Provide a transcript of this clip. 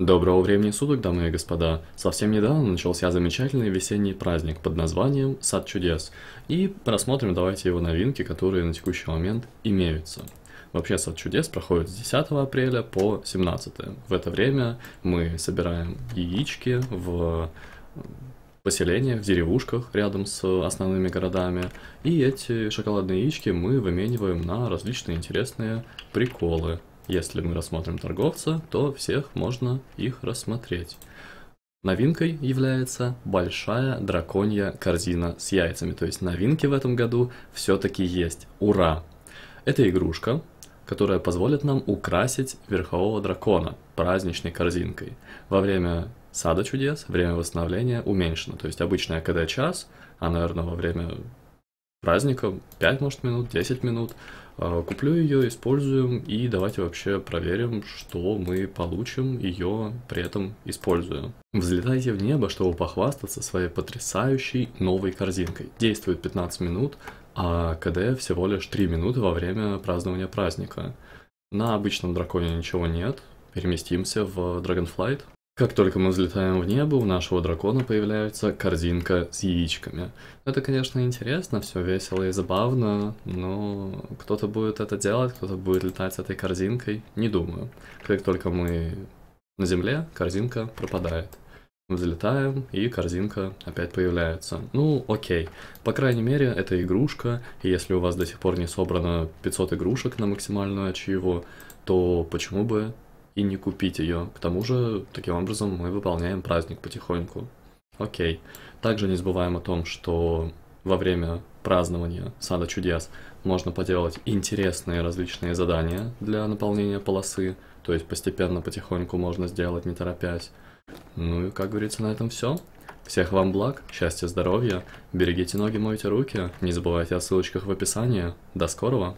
Доброго времени суток, дамы и господа! Совсем недавно начался замечательный весенний праздник под названием «Сад чудес». И рассмотрим давайте его новинки, которые на текущий момент имеются. Вообще «Сад чудес» проходит с 10 апреля по 17. В это время мы собираем яички в поселениях, в деревушках рядом с основными городами. И эти шоколадные яички мы вымениваем на различные интересные приколы. Если мы рассмотрим торговца, то всех можно их рассмотреть. Новинкой является большая драконья корзина с яйцами. То есть новинки в этом году все-таки есть. Ура! Это игрушка, которая позволит нам украсить верхового дракона праздничной корзинкой. Во время сада чудес время восстановления уменьшено. То есть обычная КД час, а, наверное, во время праздника 5, может, минут, 10 минут – а, куплю ее, используем и давайте вообще проверим, что мы получим ее при этом используя. Взлетайте в небо, чтобы похвастаться своей потрясающей новой корзинкой. Действует 15 минут, а КД всего лишь 3 минуты во время празднования праздника. На обычном драконе ничего нет, переместимся в Dragonflight. Как только мы взлетаем в небо, у нашего дракона появляется корзинка с яичками. Это, конечно, интересно, все весело и забавно, но кто-то будет это делать, кто-то будет летать с этой корзинкой, не думаю. Как только мы на земле, корзинка пропадает. Взлетаем, и корзинка опять появляется. Ну, окей. По крайней мере, это игрушка, и если у вас до сих пор не собрано 500 игрушек на максимальную ачиву, то почему бы и не купить ее. К тому же, таким образом мы выполняем праздник потихоньку. Окей. Также не забываем о том, что во время празднования Сада Чудес можно поделать интересные различные задания для наполнения полосы, то есть постепенно, потихоньку можно сделать, не торопясь. Ну и, как говорится, на этом все. Всех вам благ, счастья, здоровья, берегите ноги, мойте руки, не забывайте о ссылочках в описании. До скорого!